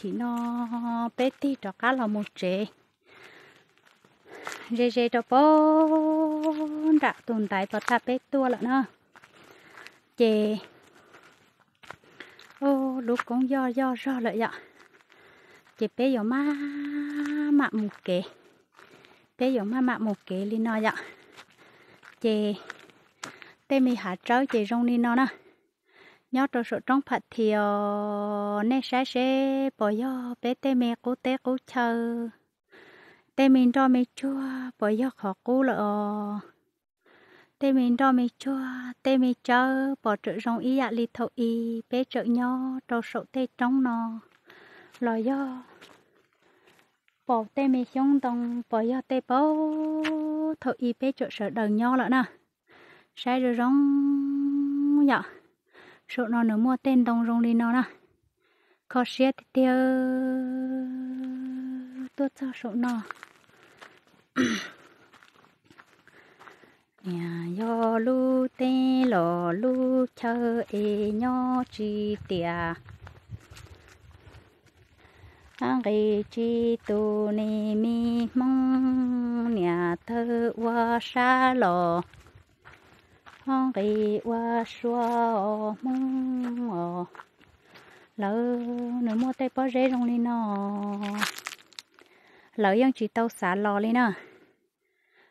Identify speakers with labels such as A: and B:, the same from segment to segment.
A: thì nó bé tí cho cá là một chế dê dê cho bố, đã tồn tại và ta bé tua lận nữa chè ô lúc cũng do do do lại vậy chè bé giờ má mạ một kế bé giờ má mạ một kế li nó vậy chè tê mi hạ trâu chè rong li nó nè nhớ cho số trong phật thì ờ, nè sẽ sẽ bỏ yo bé tê mi cố tê cố chờ tê mình cho mi chua, bỏ yo khó cố lợ tê mình cho mi chua tê mi chờ bỏ trợ rong ý ạ lì thầu y, bé trợ nhớ cho số tê trong nó lo yo bỏ tê mi xuống đồng, bỏ yo tê bố thầu y bé trợ sợ đầu nhớ lợ nè. Sai rồi rong dạ số nó nữa mua tên đông rong đi nó nè có xe thì tiêu tôi cho số nó. Nhà yo lu tê, lò lu chờ e nhỏ chi tia ang cái chi tu ni mi mong nhà thơ wa sa lò hong wa qua xua mong o lỡ nữa mua tay bó rễ trong đi nó lỡ yang chỉ tàu xả lò lên nè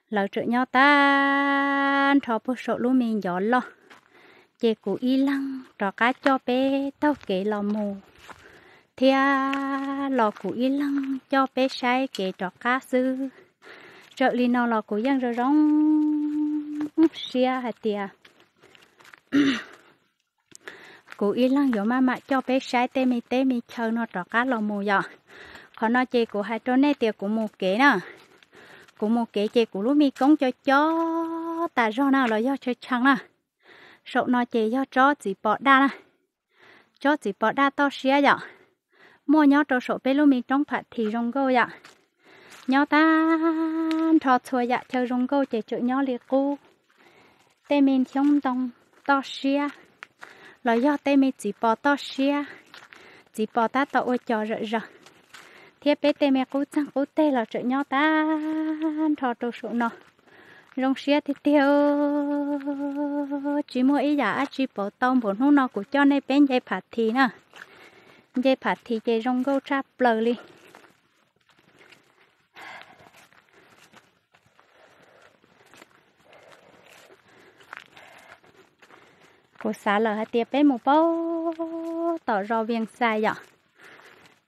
A: lỡ trợ nhau ta thọ bớt sổ luôn mình gió lo chè cụ y lăng trò cá cho bé tàu kể lò mù thia lò cụ y lăng cho bé sai kể trò cá sư trợ li nó lò cụ yang rồi rong xia hạt tia cụ yên lăng yo mama cho bé sai tê mi tê mi chờ nó trọ cá lò mù yo khó nó chê cụ hai trâu nè tia cụ mù kế nè. Cụ mù kế chê cụ lúc mi cống cho chó ta do nào là do cho chăng nè. Sổ nó chê do chó chỉ bỏ đa nè. Chó chỉ bỏ đa to xia yo mua nhỏ trâu sổ bé lúc mi trong phạt thì rong gô yo nhỏ ta thọ chua dạ chờ rong gô chê chữ nhỏ liệt cu tê mình thông đông to xia. Là do tê mình chỉ bỏ to xia, chỉ bỏ ta tao ôi cho rợ rợ. Thiết bé tê mình cú chẳng cú tê là trợ nhau ta thọ trâu sụ nó. Rong xia thì tiêu chỉ mua ý giả, chỉ bỏ tông bốn hôm nó cũng cho nên bên dây phạt thì nè. Dây phạt thì dây rong gâu trap lờ đi cô xá lờ hai tiệp bé một bao tỏ rò viên sai vậy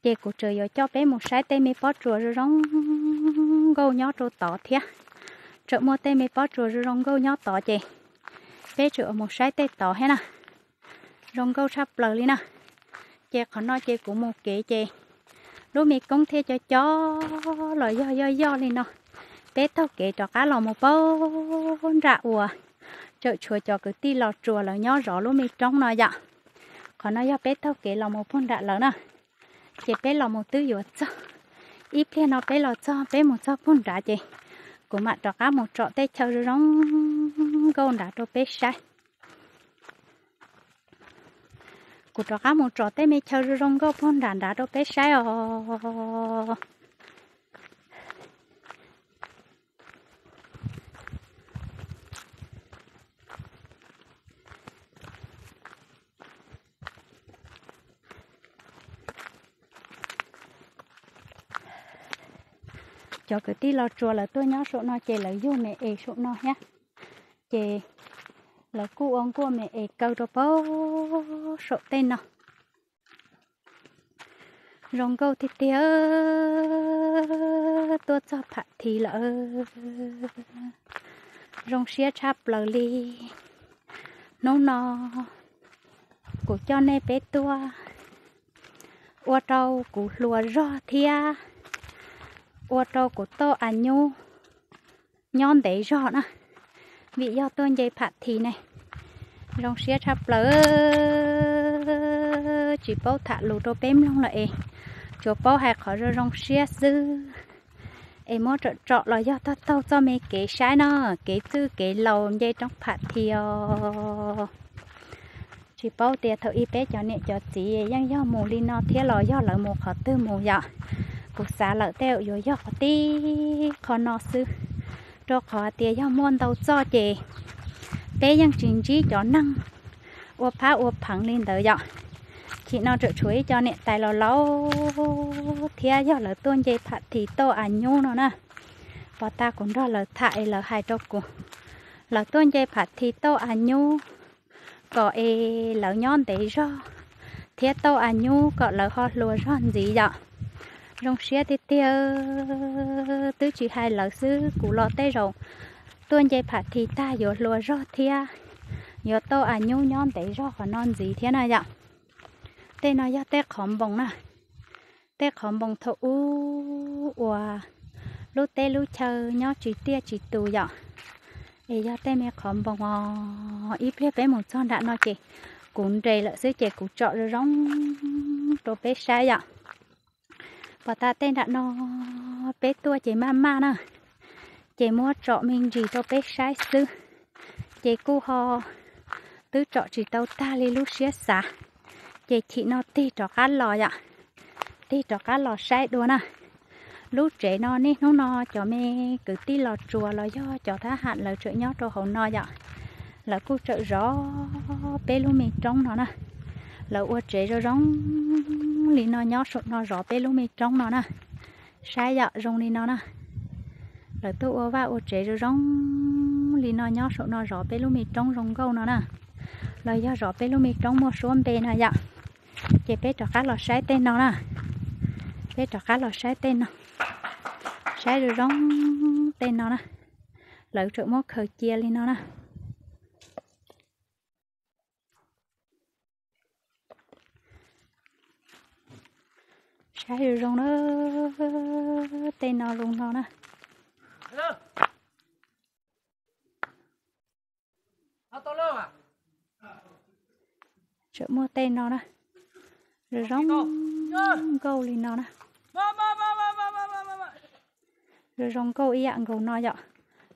A: chị cô trời rồi cho bé một sai tê mi bó chùa rồi rong gâu nhó trâu tỏ thiệt, trợ mua tê mi bó chùa rồi rong gâu nhó tỏ chị bé chữa một sai tê tỏ hết nè rong gâu sắp lờ đi nè chị khó nói chị cũng một kế chị lúc mi công thia cho chó lời do do do lên nè bé tao kể cho cá lò một bao rạ ùa chợ chùa cho cái ti lò chùa là nhỏ rõ luôn mi trong nó dạ. Còn nó giờ bé tao kể là một phun đã lớn nè chị bé là một tư yếu cho. Ít phía nó bé là cho, bé một cho phun đã chị. Của mặt đó cá một trọ tê chờ rồi rong gôn đã cho bé sai. Của cho cá một trọ tê mê chờ rồi rong gôn phun đã đã cho bé sai. Ờ cho cái tí lo chùa là tôi nhớ số nó chè là vô mẹ ê số nó nhá. Chè là cô ông cô mẹ ê câu cho bố số tên nó. Rong câu thì tía tôi cho phạt thì là rong xia chắp lờ li nó nó của cho nè bé tua, ua trâu của lùa ro thia ô tô của tôi anh nhu. Nhon để rõ nè vì do tôi dây phạt thì này. Rong xía sắp lỡ. Chỉ bao thả lù đồ bém long lại chỗ bao hạt khỏi rồi rong xía dư. Em muốn trọ trọ là do tao tao cho mấy cái sai nó. Cái tư cái lầu dây trong phạt thì ờ. chỉ bao tiền thợ y bé cho nè cho chị yang do mù li nó thế là do lỡ mù khó tư mù dạ cuộc xã lỡ teo yo do khó tí khó nó sư cho khó tiền do môn đầu cho chị bé yang chính trí cho năng ô phá ô phẳng lên tới dạ chị nó trợ chuối cho nè tài lò lâu thiết do lỡ tuôn dây phạt thì tô à nhu nó nè và ta cũng đó lỡ thại lỡ hai trâu của lỡ tuôn dây phạt thì tô à nhu có e lỡ nhon để do thiết tô à nhu có lỡ ho lúa ron gì dạ rong xía thì tia tứ chỉ hai lợn sư cụ lọ tê rồng tuôn dây phạt thì ta yo lùa ro thia. Yo tô à nhu nhon tê do còn non gì thế này dạ tê nó ra tê khom bông nè tê khom bông thô u, ua. Lú tê lú chờ nhó chỉ tia chỉ tù dạ ê ya tê mẹ khom bông à ít biết bé một con đã nói chị. Cũng đây lợn xứ chị cũng trọ rồi rong đồ bé sai dạ và ta tên đã nó bé tua, chị mama nè. Chị mua trọ mình gì cho bé sai sư. Chị cu ho tứ trọ chỉ tàu ta li lúc xía xả. Chị chị nó ti trọ cá lò ạ ti trọ cá lò sai đồ nè. Lúc trẻ nó nè nó nó cho mẹ cứ ti lò chùa lò do cho thá hạn lò trợ nhót cho hậu nò ạ là cô trợ rõ bé luôn mình trong nó nè là ua trẻ rồi rong lì nó nhót sụt nó rõ bê lúc mình trong nó nè. Sai dạ, dọ rong lì nó nè. Là tôi ua vào ua trẻ rồi rong lì nó nhót sụt nó rõ bê lúc mình trong rong câu nó nè. Dạ. Là do rõ bê lúc mình trong một số bê nè ạ chế bê cho cá lò sai tên nó nè. Bê cho cá lò sai tên nó. Sai rồi rong tên nó nè. Lỡ trợ mốt khờ chia lên nó nè. Sái rồi rong nó tên nó rong nó nè trợ mua tên nó nè rồi rong câu lên nó nè rồi rong câu ý dạng câu nó vậy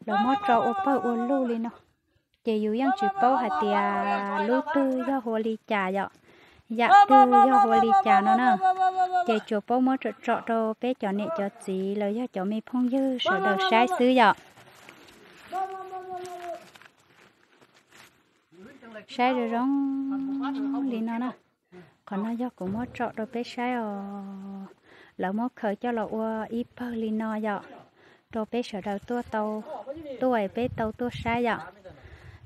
A: rồi mót trâu ô bơ ô lu lên nó chỉ dù yang chỉ bao hạt tiề lu tư do hồ ly trà vậy dạ tư do hồ ly trà nó nè chỉ chủ bao mót trọ trọ đâu bé cho nè cho gì lời do cho mi phong dư sợ đầu sai xứ vậy sai rồi rong lên nó nè còn nó do cũng mất trọ đâu bé sai ờ lỡ mất khởi cho lọ ua ít bơ li nó giờ đồ bé sợ đầu tua tàu tuổi bé tàu tua sai giờ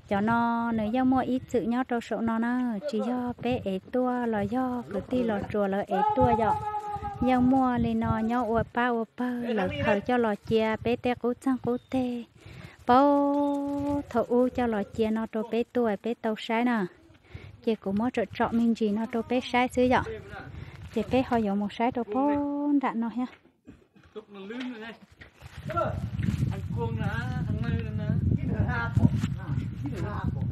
A: cho nó nếu do mua ít sự nhớ đâu sợ nó nó chỉ do bé ế tua là do cứ ti lọ chùa là ế tua giờ do mua li nó nhớ ua ba ua bơ lỡ khởi cho lọ chia bé te cú chăng cú tê. Bao thầu u cho lọ chia nó đồ bé tuổi bé tàu sai nè chị cũng mới chọn chọn mình gì nó đồ bé sai xứ vậy chị bé họ dùng một sai đồ bó đạn nó ha.
B: Thằng cuồng nè thằng này nè
C: cái nửa hạt bộ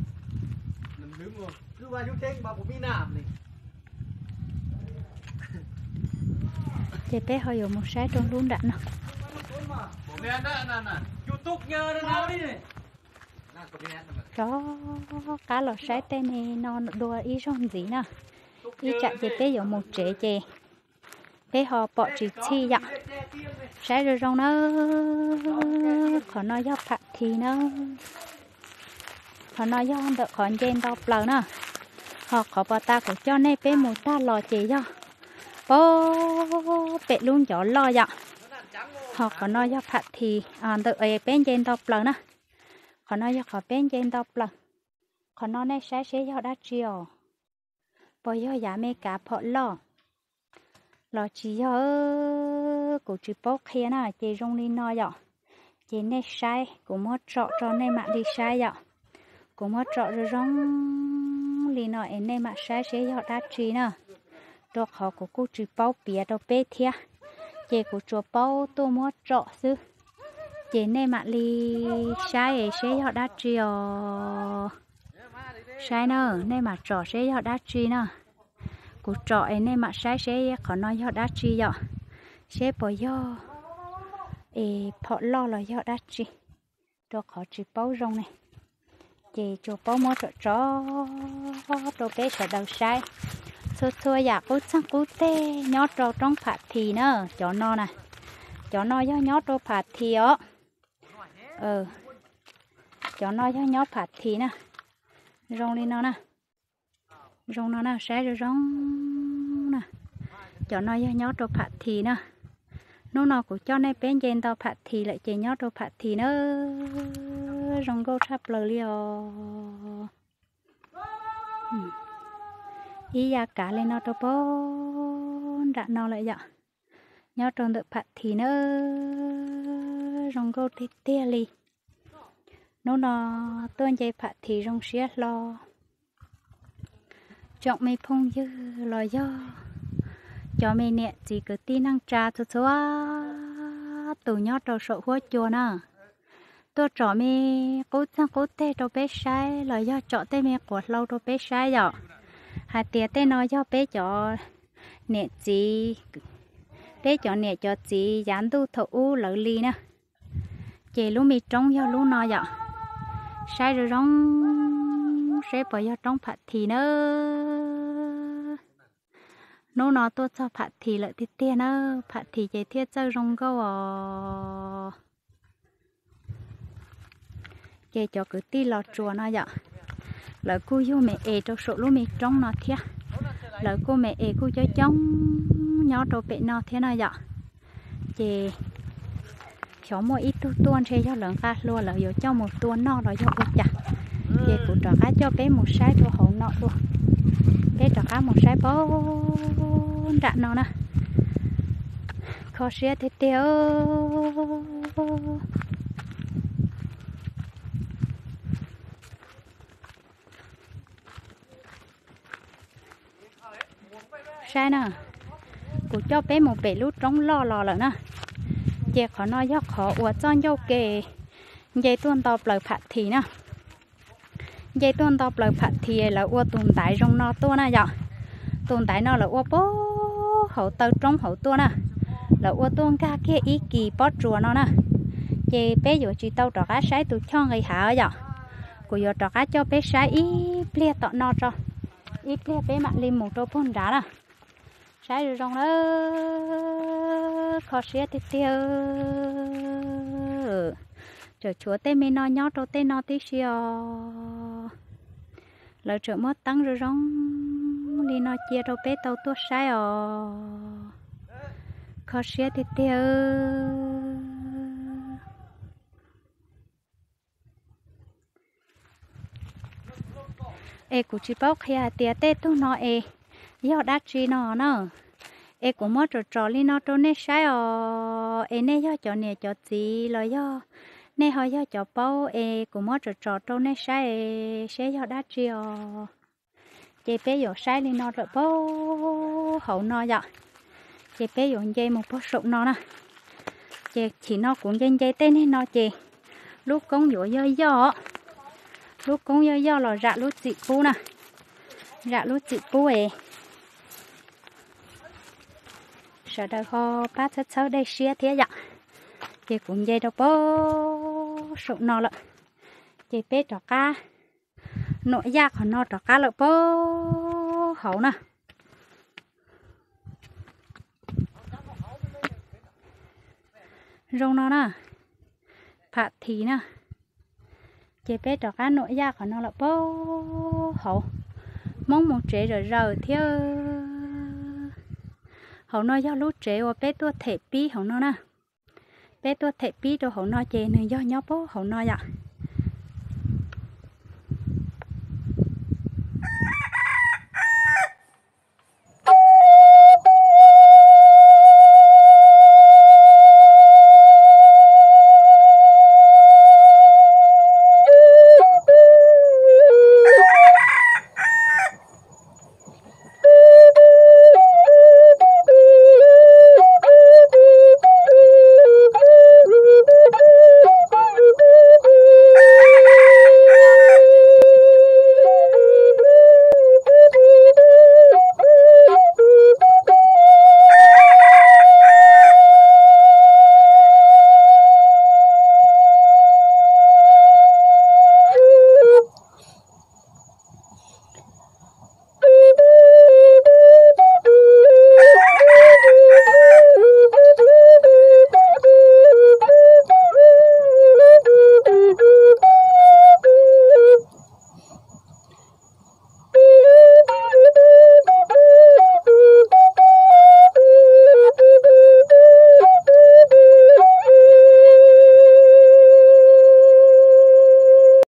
A: chị bé hơi dùng một sai trong luôn đạn
B: bộ mẹ đó nè nè youtube nhờ nó nào đi
C: nè có
A: đó cá lò sái tên này nó đùa ý rong gì nè ý chạy chị bé dùng một trẻ chè. bé họ bỏ chị chi dạ Sái rồi rong nó khó nó do phạt thì nó khó nó do được khó gen đọc lờ nè họ khó bỏ ta của cho nên bé một ta lò chị do bố bé luôn gió lo dạ họ khó nó do phạt thì à tự ấy bên trên đọc lờ nè khó nó do khó bên trên đọc lờ khó nó này sai sẽ do đã chiều bởi do giá mê cả phọ lo lo chỉ do của chỉ bốc kia nè chỉ rong đi nói vậy chỉ nên sai cũng mất trọ cho nên mà đi sai vậy cũng mất trọ rồi rong lì nọ em nên mà sai sẽ họ đã trí nè đó họ của cô chỉ bao bia đâu bê thia. Chỉ của chùa bao tôi mất trọ chứ, chị nên mà lì sai sẽ họ đã trí ờ sai nè nên mà trọ sẽ họ đã trí nè cụ trọ em nên mà sai sẽ khó nói họ đã trí vậy sẽ bỏ yo, ê họ lo là họ đã trí, đó khó chỉ bao rong này chị cho bố mô cho cho đồ bé sẽ đầu sai. Xua xua dạ cú sang cú tê nhót cho trong phạt thì nữa chó no nè. Chó no do nhót cho phạt thì ó. Ờ chó no do nhót phạt thì nè. Rong đi nó nè. Rong nó nè sai rồi rong nè. Chó no do nhót cho phạt thì nè. Nó nó của cho nên bên trên tao phạt thì lại chỉ nhót cho phạt thì nữa rong go sắp lời liò ừ. ý ya cả lên nó đâu bố? Đã nó lại dạ. Nhớ tròn được phạt thì nó rong go tê tê li nó nó tuân dây phạt thì rong xía lo. Chọn mày phong dư lo do. Cho mày nè chỉ cứ tin năng trà cho cho tụ nhớ đầu sổ hoa chùa nè tôi chọn mi cố sang cố tê đâu bé sai là do chọn tê mi của lâu đâu bé sai rồi hà tiệt tê nói do bé cho nè chị, bé cho nè cho chị, dán tu thủ lỡ ly nè. Chị lúc mi trông do lúc nói rồi sai rồi rong, sẽ bỏ do trong phạt thì nữa nô nó tôi cho phạt thì lợi tiết tiền nữa phạt thì chị thiết chơi rong câu à chị cho cứ ti lọ chùa nó vậy lỡ cô vô mẹ ê cho số lúc mẹ trong nó thiệt lỡ cô mẹ ê cô cho trong nhỏ đồ bệ nó thế nào vậy chị cháu mua ít tu tuôn xe cho lớn ca luôn lỡ yêu cho một tuôn nó rồi cho cô chả chị cũng trò cá cho bé một sai cho hậu nọ luôn bé trò cá một sai bốn đạn nó nè khó xe thế tiêu sai nè. Cụ cho bé một bé lút trống lo lo lợ nè. Giờ khó nói do khó ủa cho dâu kề. Dây tuôn tàu lời phạt thì nè. Dây tuôn tàu lời phạt thì là ua tuôn tại trong nó tuôn nè dọ tuôn tại nó là ua bố hậu tàu trong hậu tuôn nè. Là ua tuôn ca kia ý kỳ bó chùa nó nè. Chị bé vừa chị tàu trò cá sái tụi cho người hạ dọ cụ vừa trò cá cho bé sái ý ple tọ nó cho. Ý ple bé mặt lên một trâu phun đá nè sai rồi rong đó khó xé thì tiêu chờ chúa tê mê nó nhót đâu tê nó tí xìa lỡ chờ mất tăng rồi rong đi nó chia đâu bé tàu tuốt sai ò khó xé thì tiêu ê cụ chỉ bảo khi à tia tê tu nó ê do đã chi nó nó em cũng mất rồi, trò li nó trốn nè, sai ờ. Em nè, do cho nè, cho gì lo do. Nè họ do cho bao em cũng mất rồi, trò trốn nè, sai ê. Sẽ do đã chi ờ. Chị bé giờ sai li nó rồi bao hậu nó vậy dạ. chị bé giờ dây một bao sụn nó nè. Chị chỉ nó cũng dây dây tên nên nó chị. Lúc công dỗ dơ dơ lúc công dơ dơ là rạ lúc chị cô nè. Rạ lúc chị cô ấy sợ đâu ho ba thất sâu đây xía thế dạ chị cũng dây đâu bố sụn nó lợ chị bé trò cá nội da của nó trò cá lợ bố hậu nè rong nó nè phạt thì nè chị bé trò cá nội da của nó lợ bố hậu mong một trẻ rồi rồi thiếu hậu nó do lú trẻ và bé tua thể pi hậu nó na, bé tua thể pi đồ hậu nó chè nên do nhó bố hậu nó dạ.